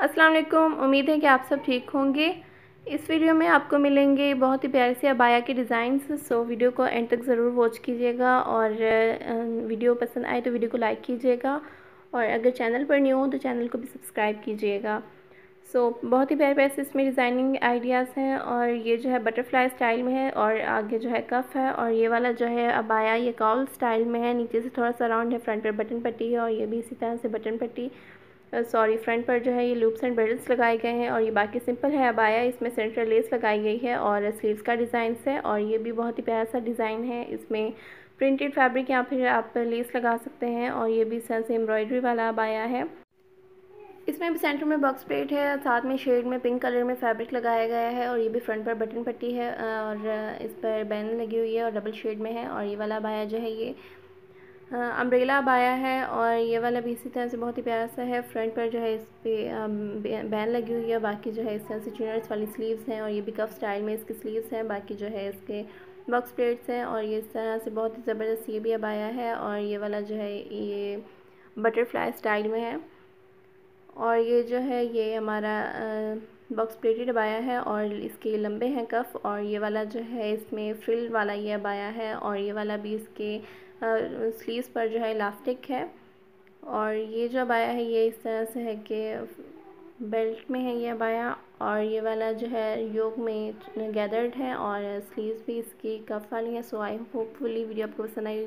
अस्सलाम वालेकुम उम्मीद है कि आप सब ठीक होंगे। इस वीडियो में आपको मिलेंगे बहुत ही प्यारे से अबाया के डिज़ाइंस। सो वीडियो को एंड तक ज़रूर वॉच कीजिएगा और वीडियो पसंद आए तो वीडियो को लाइक कीजिएगा और अगर चैनल पर न्यू हो तो चैनल को भी सब्सक्राइब कीजिएगा। सो बहुत ही प्यारे प्यारे से इसमें डिज़ाइनिंग आइडियाज़ हैं और ये जो है बटरफ्लाई स्टाइल में है और आगे जो है कफ है और ये वाला जो है अबाया, ये कॉल स्टाइल में है। नीचे से थोड़ा सा राउंड है, फ्रंट पर बटन पट्टी है और ये भी इसी तरह से बटन पट्टी। सॉरी फ्रंट पर जो है ये लूप्स एंड बेल्ट लगाए गए हैं और ये बाकी सिंपल है। अब आया इसमें सेंट्रल लेस लगाई गई है और स्लीव्स का डिज़ाइन है और ये भी बहुत ही प्यारा सा डिज़ाइन है। इसमें प्रिंटेड फैब्रिक या फिर आप लेस लगा सकते हैं और ये भी तरह से एम्ब्रॉयडरी वाला अब आया है। इसमें भी सेंटर में बॉक्स प्लेट है, साथ में शेड में पिंक कलर में फैब्रिक लगाया गया है और ये भी फ्रंट पर बटन पट्टी है और इस पर बैन लगी हुई है और डबल शेड में है और ये वाला बाया जो है ये अम्ब्रेला आया है और ये वाला भी इसी तरह से बहुत ही प्यारा सा है। फ्रंट पर जो है इस पर बैन लगी हुई है बाकी जो है इस तरह से चुनर्स वाली स्लीव्स हैं और ये भी कफ स्टाइल में इसकी स्लीव्स हैं। बाकी जो है इसके बॉक्स प्लेट्स हैं और ये इस तरह से बहुत ही ज़बरदस्त ये भी अब आया है और ये वाला जो है ये बटरफ्लाई स्टाइल में है। और ये जो है ये हमारा बॉक्स प्लेटेड अबाया है और इसके लंबे हैं कफ और ये वाला जो है इसमें फ्रिल वाला ये अबाया है और ये वाला भी इसके स्लीव्स पर जो है इलास्टिक है। और ये जो अबाया है ये इस तरह से है कि बेल्ट में है ये अबाया और ये वाला जो है योग में गैदर्ड है और स्लीव्स भी इसकी कफ वाली है। सो आई होपफुली वीडियो आपको पसंद आएगी